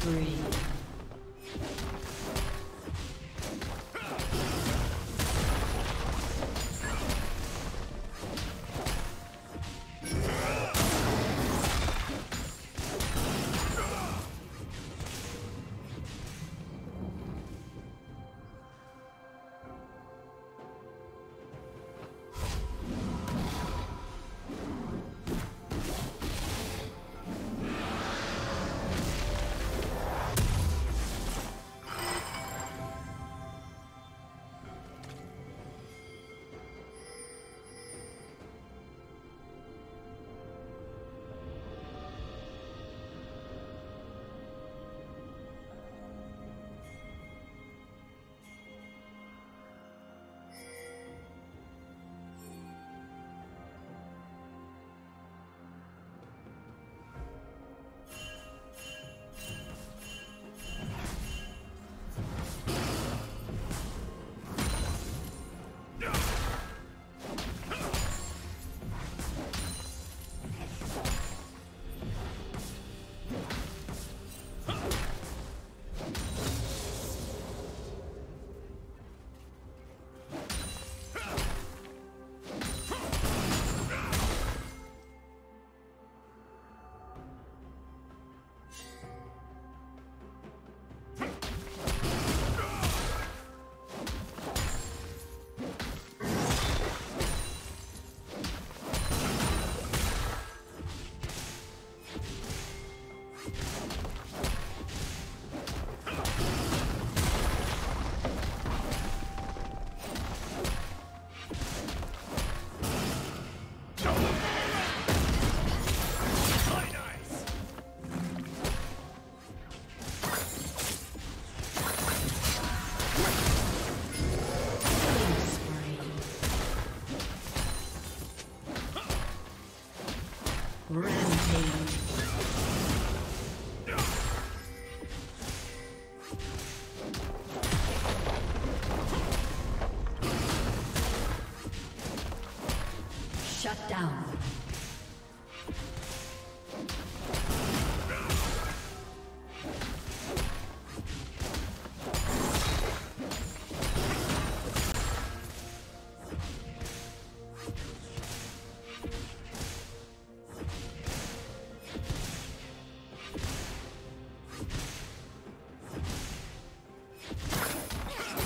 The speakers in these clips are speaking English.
spree. Shut down.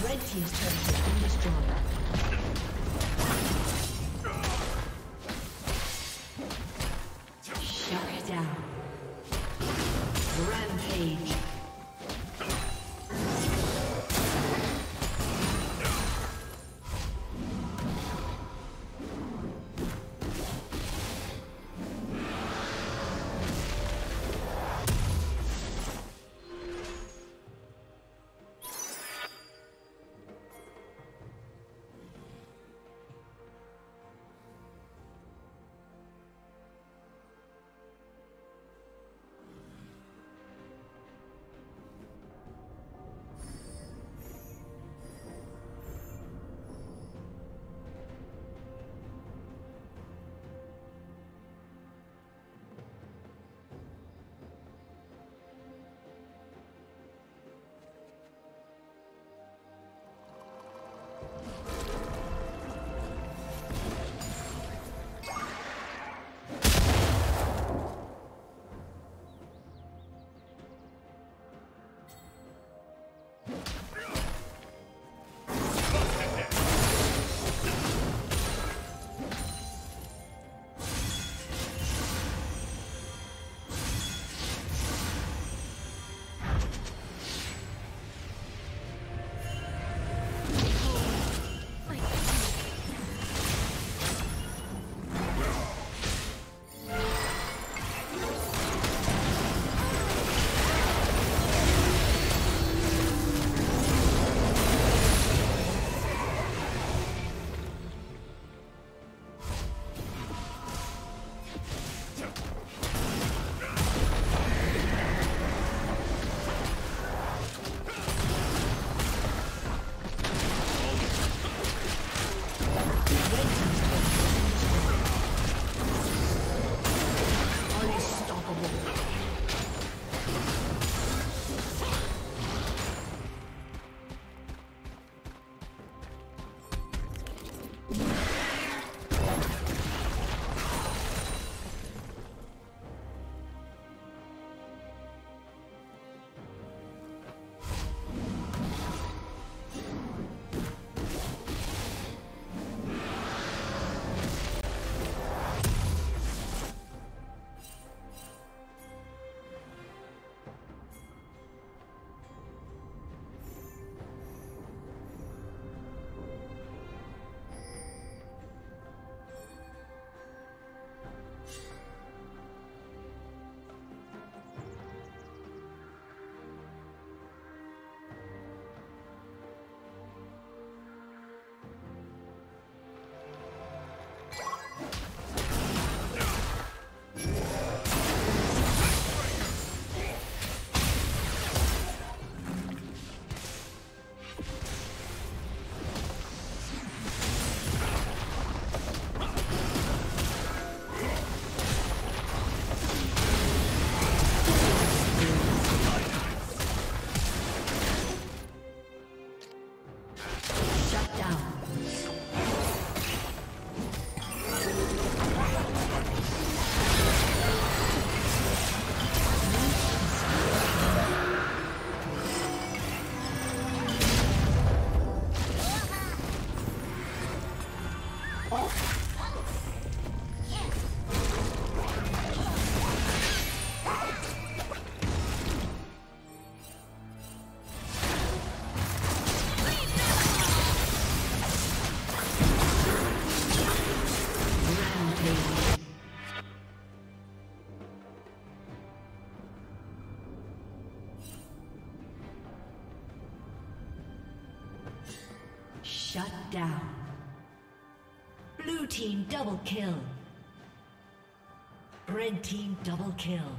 Red Team's turret down. Blue team double kill. Red team double kill.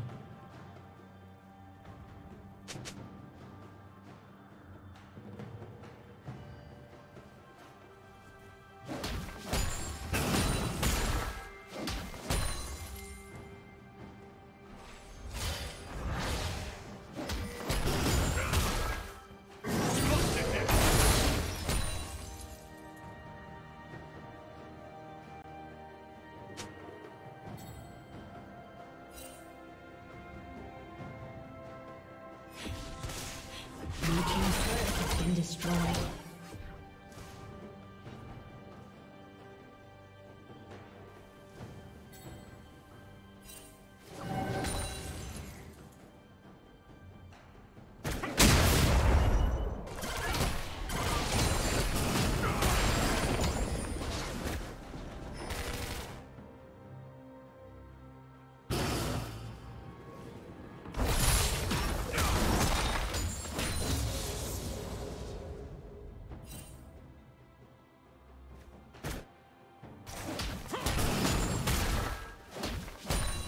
Destroyed.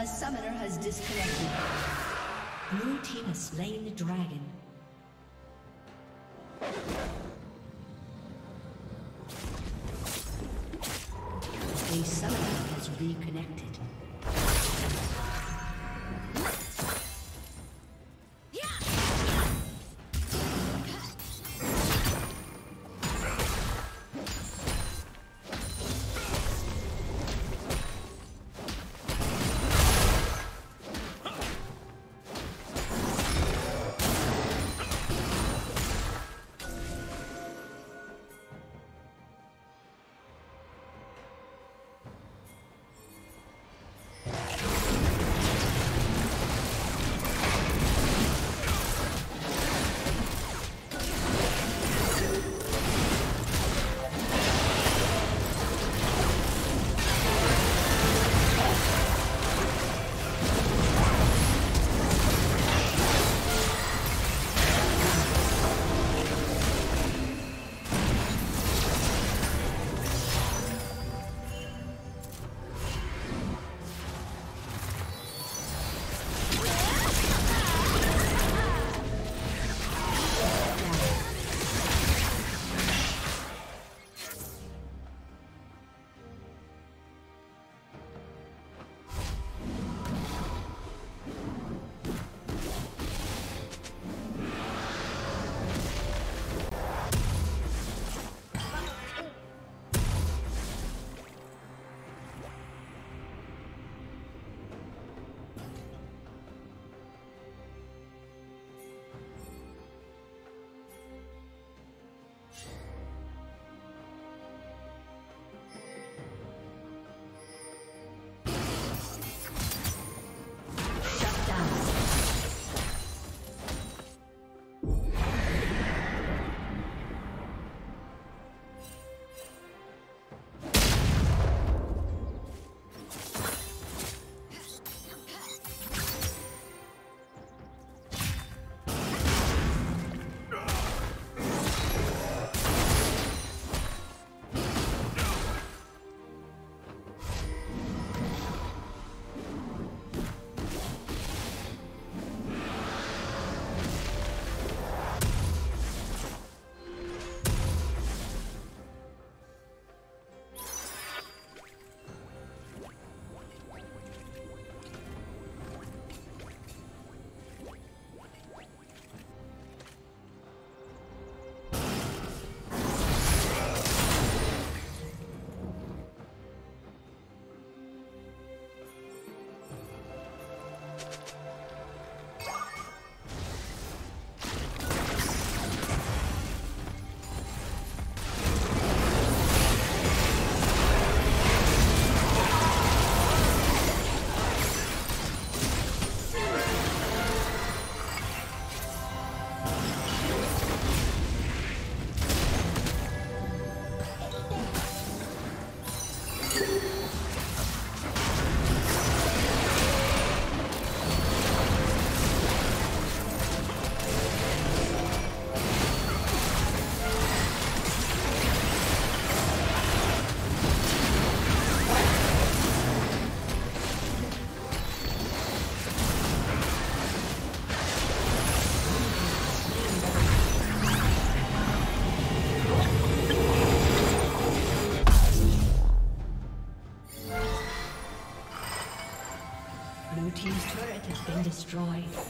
A summoner has disconnected. Blue team has slain the dragon. A summoner has reconnected. Destroyed.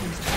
team's